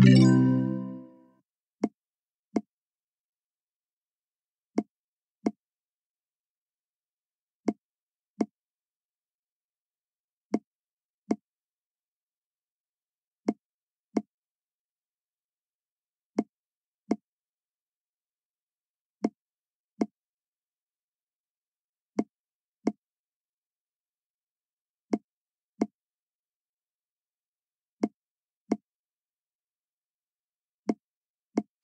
Música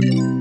you